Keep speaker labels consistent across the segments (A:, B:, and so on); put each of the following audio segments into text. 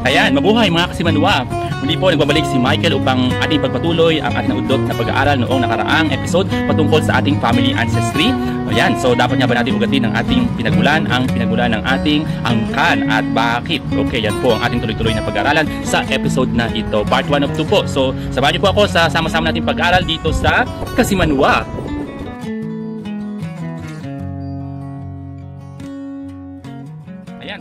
A: Ayan, mabuhay mga kasimanwa. Muli po nagbabalik si Michael upang ating pagpatuloy ang ating udot na pag-aaral noong nakaraang episode patungkol sa ating family ancestry. Ayan, so dapat nga ba natin ugatin ang ating pinagulan, ang pinagulan ng ating angkan at bakit? Okay, yan po ang ating tuloy-tuloy na pag-aaralan sa episode na ito. Part 1 of 2 po. So, samahan niyo po ako sa sama-sama nating pag-aaral dito sa Kasimanwa.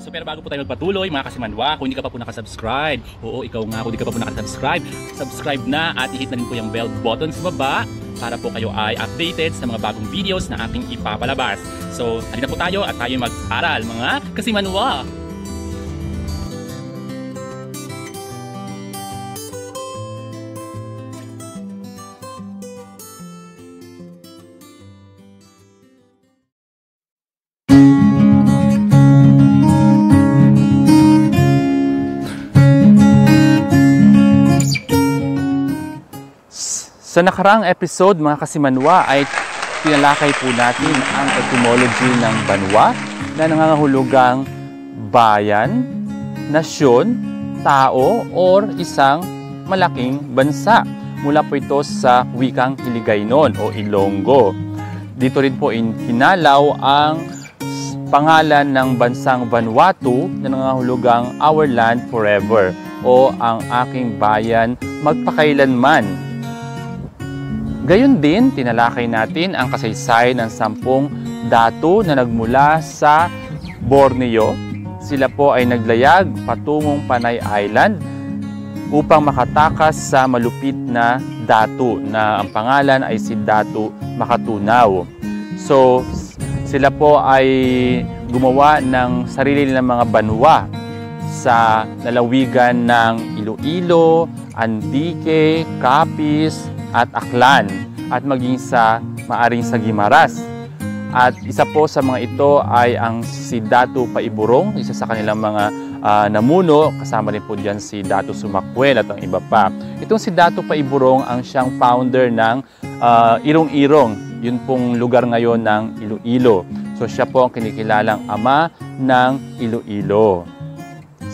A: So pero bago po tayo magpatuloy, mga kasimanwa, kung hindi ka pa po nakasubscribe, oo, ikaw nga, kung hindi ka pa po nakasubscribe, subscribe na at i-hit na rin po yung bell button sa baba para po kayo ay updated sa mga bagong videos na ating ipapalabas. So, halina po tayo at tayo mag-aral, mga kasimanwa! Sa nakaraang episode mga kasimanwa ay tinalakay po natin ang etymology ng banwa na nangangahulugang bayan, nasyon, tao, or isang malaking bansa. Mula po ito sa wikang Hiligaynon o Ilonggo. Dito rin po hinalaw ang pangalan ng bansang Vanuatu na nangangahulugang Our Land Forever o ang aking bayan magpakailanman Gayon din, tinalakay natin ang kasaysayan ng sampung datu na nagmula sa Borneo. Sila po ay naglayag patungong Panay Island upang makatakas sa malupit na datu na ang pangalan ay si Datu Makatunaw. So, sila po ay gumawa ng sarili nilang mga banwa sa lalawigan ng Iloilo, Antique, Capiz, at Aklan at maging sa maaring sa Gimaras. At isa po sa mga ito ay ang si Datu Paiburong, isa sa kanilang mga uh, namuno, kasama rin po diyan si Datu Sumakwel at ang iba pa. Itong si Datu Paiburong ang siyang founder ng uh, Irong-Irong, yun pong lugar ngayon ng Iloilo. So siya po ang kinikilalang ama ng Iloilo,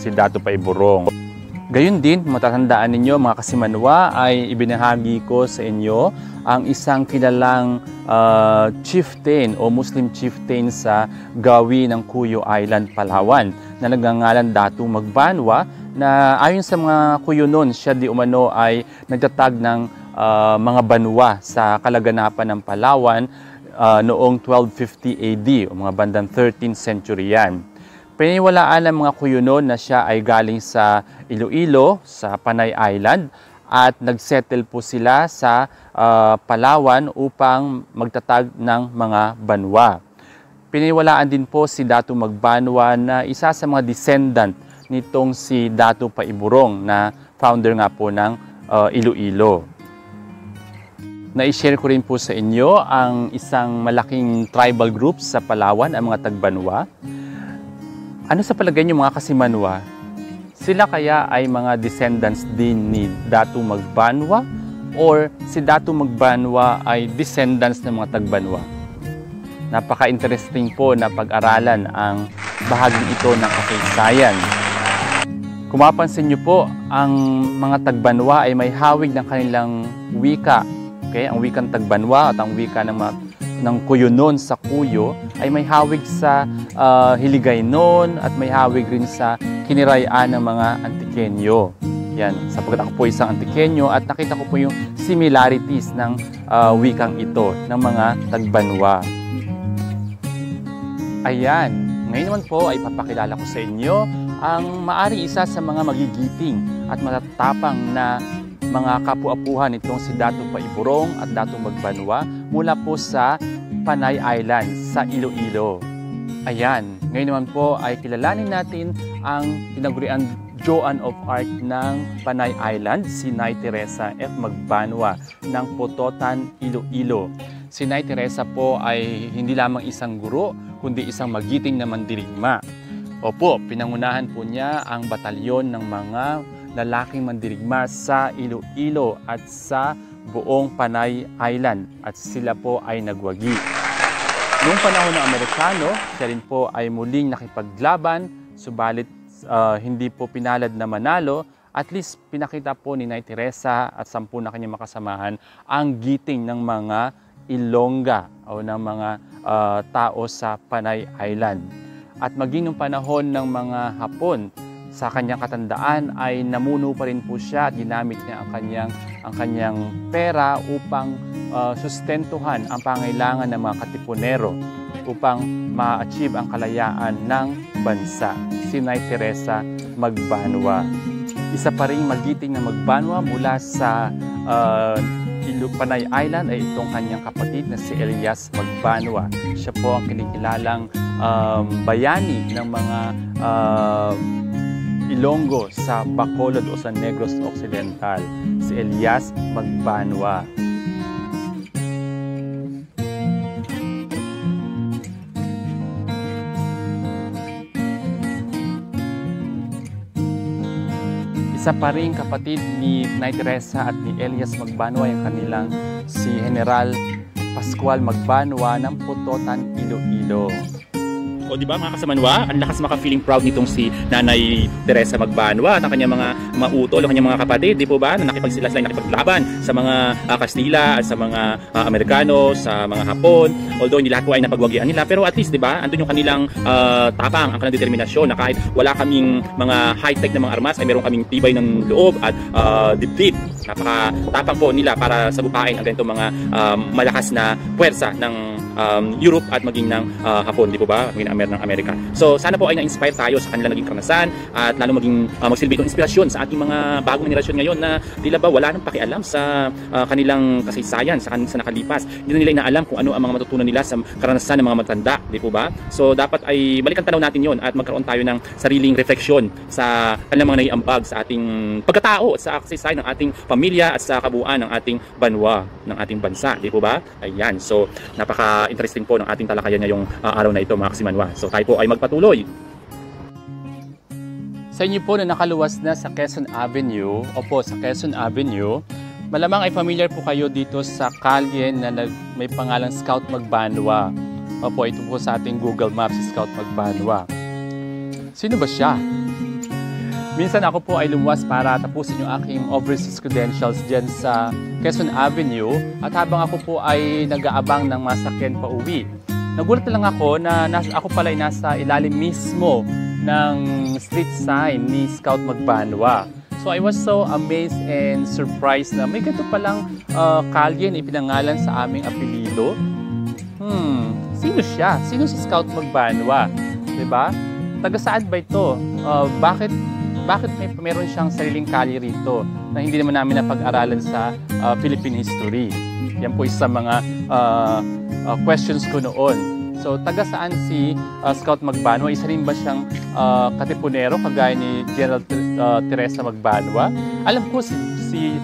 A: si Datu Paiburong. Gayun din, matatandaan ninyo mga kasimanwa ay ibinahagi ko sa inyo ang isang kilalang uh, chieftain o Muslim chieftain sa gawi ng Cuyo Island, Palawan na nagngangalan Datu Magbanwa na ayon sa mga Cuyo noon, siya di umano ay nagtatag ng uh, mga banwa sa kalaganapan ng Palawan uh, noong 1250 AD o mga bandang 13th century yan. Pininiwalaan ng mga kuyunon na siya ay galing sa Iloilo, sa Panay Island, at nagsettle po sila sa uh, Palawan upang magtatag ng mga banwa. Pininiwalaan din po si Datu Magbanwa na isa sa mga descendant nitong si Datu Paiburong na founder nga po ng uh, Iloilo. Na-share ko rin po sa inyo ang isang malaking tribal group sa Palawan, ang mga Tagbanwa. Ano sa palagay niyo mga kasimanwa? Sila kaya ay mga descendants din ni Datu Magbanwa or si Datu Magbanwa ay descendants ng mga Tagbanwa? Napaka-interesting po na pag-aralan ang bahaging ito ng kasaysayan. Kung mapansin niyo po, ang mga Tagbanwa ay may hawig ng kanilang wika. Okay? Ang wikang Tagbanwa at ang wika ng mga ng Kuyonon sa Kuyo ay may hawig sa uh, Hiligaynon at may hawig rin sa kinirayaan ng mga Antikenyo. Yan, sapagkat ako po isang Antikenyo at nakita ko po yung similarities ng uh, wikang ito ng mga Tagbanwa. Ayan, ngayon naman po ay papakilala ko sa inyo ang maari isa sa mga magigiting at matatapang na mga kapu-apuhan nitong si Dato Paiburong at Dato Magbanwa mula po sa Panay Island sa Iloilo. Ayan, ngayon naman po ay kilalanin natin ang tinagurian Joan of Arc ng Panay Island, si Nay Teresa F. Magbanwa ng Pototan, Iloilo. Si Nay Teresa po ay hindi lamang isang guro, kundi isang magiting na mandirigma. Opo, pinangunahan po niya ang batalyon ng mga lalaking mandirigma sa Iloilo at sa buong Panay Island at sila po ay nagwagi. Noong panahon ng Amerikano, siya rin po ay muling nakipaglaban, subalit uh, hindi po pinalad na manalo, at least pinakita po ni Nay Teresa at sampu na kanyang makasamahan ang giting ng mga Ilongga o ng mga uh, tao sa Panay Island. At maging nung panahon ng mga Hapon, sa kanyang katandaan ay namuno pa rin po siya at ginamit niya ang kanyang, ang kanyang pera upang uh, sustentuhan ang pangailangan ng mga katipunero upang ma-achieve ang kalayaan ng bansa. Si Nay Teresa Magbanwa. Isa pa rin magiting na Magbanwa mula sa uh, Panay Island ay itong kanyang kapatid na si Elias Magbanwa. Siya po ang kinikilalang um, bayani ng mga uh, Ilonggo sa Bacolod o sa Negros Occidental, si Elias Magbanwa. Isa pa rin kapatid ni Nay Teresa at ni Elias Magbanwa yung kanilang si General Pascual Magbanwa ng Putotan, Iloilo.
B: O di ba mga kasamanwa, ang lakas maka-feeling proud nitong si Nanay Teresa Magbanwa at ang kanyang mga mautol, ang kanyang mga kapatid, di po ba, na nakipagsila sila nakipaglaban sa mga uh, Kastila at sa mga uh, Amerikano, sa mga Hapon. Although hindi lahat po ay napagwagian nila, pero at least di ba, andun yung kanilang uh, tapang, ang kanilang determinasyon na kahit wala kaming mga high-tech na mga armas, ay meron kaming tibay ng loob at uh, dibdib. Napaka-tapang po nila para sabukain ang ganitong mga um, malakas na puwersa ng um, Europe at maging ng uh, Hapon, di po ba? Maging Amer ng Amerika. So sana po ay na-inspire tayo sa kanilang naging karanasan at lalo maging uh, magsilbi ng inspirasyon sa ating mga bagong henerasyon ngayon na tila ba wala nang pakialam sa uh, kanilang kasaysayan, sa, sa nakalipas. Hindi na nila inaalam kung ano ang mga matutunan nila sa karanasan ng mga matanda, di po ba? So dapat ay balikan tanaw natin yon at magkaroon tayo ng sariling refleksyon sa kanilang mga naiambag sa ating pagkatao at sa kasaysayan ng ating pamilya at sa kabuuan ng ating banwa ng ating bansa, di po ba? Ayan. So napaka interesting po ng ating talakayan ngayong uh, araw na ito mga kasimanwa. So tayo po ay magpatuloy.
A: Sa inyo po na nakaluwas na sa Quezon Avenue, o po sa Quezon Avenue, malamang ay familiar po kayo dito sa kalye na may pangalang Scout Magbanwa. Opo, ito po sa ating Google Maps, Scout Magbanwa. Sino ba siya? Minsan ako po ay lumuwas para tapusin yung aking overseas credentials dyan sa Quezon Avenue at habang ako po ay nag-aabang ng masakyan pa uwi. Nagulat lang ako na nas, ako pala ay nasa ilalim mismo ng street sign ni Scout Magbanwa. So I was so amazed and surprised na may ganito palang uh, kalye na ipinangalan sa aming apelido. Hmm, sino siya? Sino si Scout Magbanwa? 'Di ba? Taga saan ba ito? Uh, bakit bakit may meron siyang sariling kali rito na hindi naman namin napag-aralan sa uh, Philippine history. Yan po isa sa mga uh, uh, questions ko noon. So, taga saan si uh, Scout Magbanwa? Isa rin ba siyang uh, katipunero kagaya ni General uh, Teresa Magbanwa? Alam ko si, si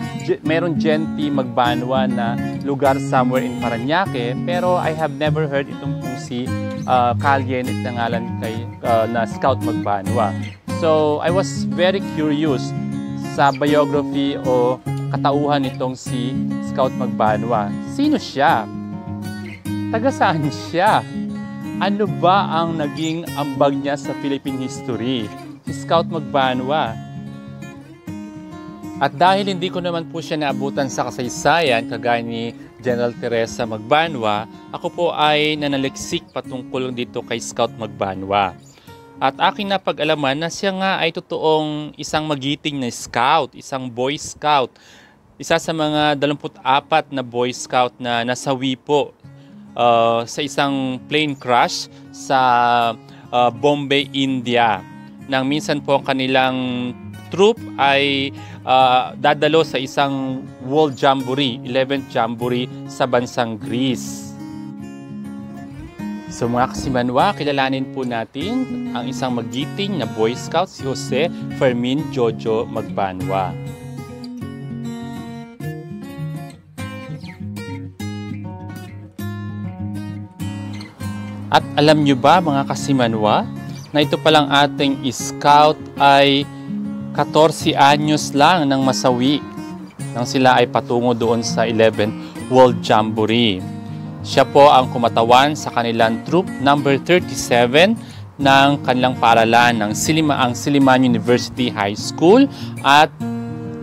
A: meron Genti Magbanwa na lugar somewhere in Paranaque, pero I have never heard itong kung si uh, Kalye na itangalan kay uh, na Scout Magbanwa. So, I was very curious sa biography o katauhan nitong si Scout Magbanwa. Sino siya? Taga saan siya? Ano ba ang naging ambag niya sa Philippine history? Si Scout Magbanwa. At dahil hindi ko naman po siya naabutan sa kasaysayan, kagaya ni General Teresa Magbanwa, ako po ay nanaliksik patungkol dito kay Scout Magbanwa. At aking napag-alaman na siya nga ay totoong isang magiting na scout, isang boy scout. Isa sa mga 24 na boy scout na nasawi po uh, sa isang plane crash sa uh, Bombay, India. Nang minsan po ang kanilang troop ay uh, dadalo sa isang World Jamboree, 11th Jamboree sa bansang Greece. So mga kasimanwa, kilalanin po natin ang isang magiting na Boy Scout si Jose Fermin Jojo Magbanwa. At alam nyo ba mga kasimanwa, na ito palang ating scout ay 14 anyos lang nang masawi nang sila ay patungo doon sa 11th World Jamboree. Siya po ang kumatawan sa kanilang troop number 37 ng kanilang paaralan ng Silima, ang Siliman University High School at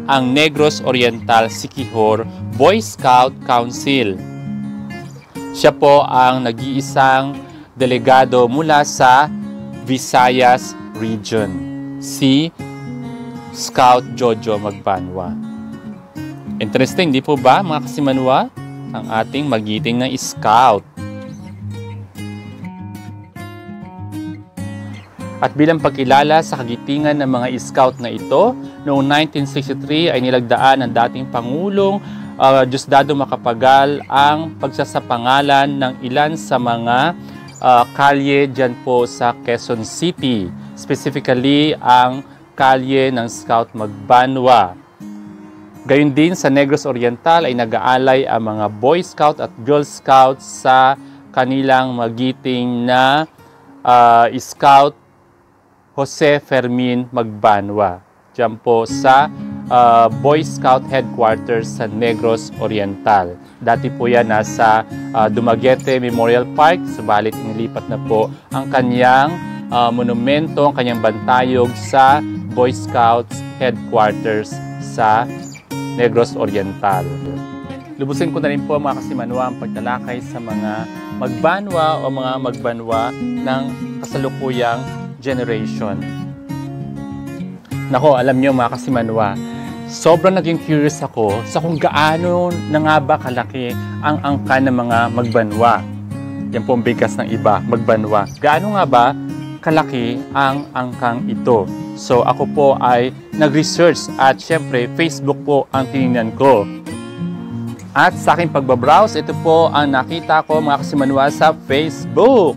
A: ang Negros Oriental Sikihor Boy Scout Council. Siya po ang nag-iisang delegado mula sa Visayas Region, si Scout Jojo Magbanwa. Interesting, di po ba mga kasimanwa? Ang ating magiting na scout. At bilang pagkilala sa kagitingan ng mga scout na ito, noong 1963 ay nilagdaan ng dating Pangulong uh, Diosdado Macapagal ang pagsasapangalan ng ilan sa mga uh, kalye dyan po sa Quezon City. Specifically, ang kalye ng Scout Magbanwa. Gayun din sa Negros Oriental ay nag-aalay ang mga Boy Scout at Girl Scout sa kanilang magiting na uh, Scout Jose Fermin Magbanwa. Diyan po sa uh, Boy Scout Headquarters sa Negros Oriental. Dati po yan nasa uh, Dumaguete Memorial Park, subalit inilipat na po ang kanyang uh, monumento, ang kanyang bantayog sa Boy Scouts Headquarters sa Negros Oriental. Lubusin ko na rin po mga kasimanwa ang pagtalakay sa mga magbanwa o mga magbanwa ng kasalukuyang generation. Nako, alam nyo mga kasimanwa, sobrang naging curious ako sa kung gaano na nga ba kalaki ang angka ng mga magbanwa. Yan po ang bigas ng iba, magbanwa. Gaano nga ba kalaki ang angkang ito? So ako po ay nag-research at syempre Facebook po ang tinignan ko. At sa aking pagbabrowse, ito po ang nakita ko mga kasimanwa sa Facebook.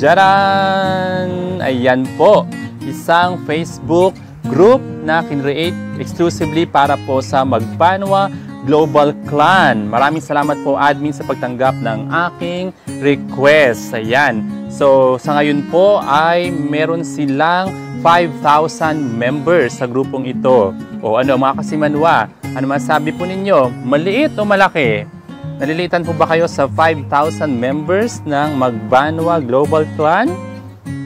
A: Jaran! Ayan po, isang Facebook group na kinreate exclusively para po sa Magbanwa Global Clan. Maraming salamat po admin sa pagtanggap ng aking request. Ayan. So sa ngayon po ay meron silang 5,000 members sa grupong ito. O ano mga kasimanwa, ano masabi po ninyo? Maliit o malaki? Nalilitan po ba kayo sa 5,000 members ng Magbanwa Global Clan?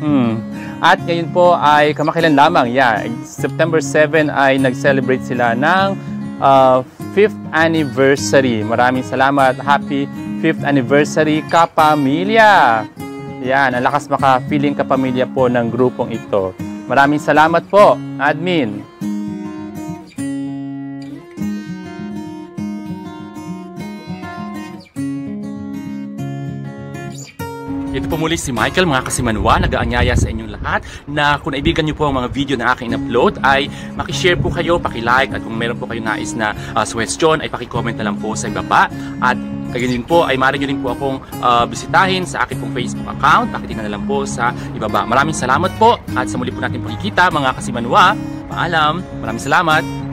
A: Hmm. At ngayon po ay kamakilan lamang, yeah, September 7 ay nag-celebrate sila ng uh, 5th anniversary. Maraming salamat. Happy 5th anniversary kapamilya. Yan, ang lakas maka-feeling kapamilya po ng grupong ito. Maraming salamat po, admin.
B: Ito po muli si Michael, mga kasimanwa, nag-aanyaya sa inyong lahat na kung naibigan niyo po ang mga video na aking upload ay makishare po kayo, pakilike at kung meron po kayo nais na uh, suggestion ay pakicomment na lang po sa ibaba at kaya din po ay maaari nyo rin po akong uh, bisitahin sa aking pong Facebook account. Pakitingnan na lang po sa ibaba. Maraming salamat po at sa muli po natin pakikita mga kasimanwa. Paalam. Maraming salamat.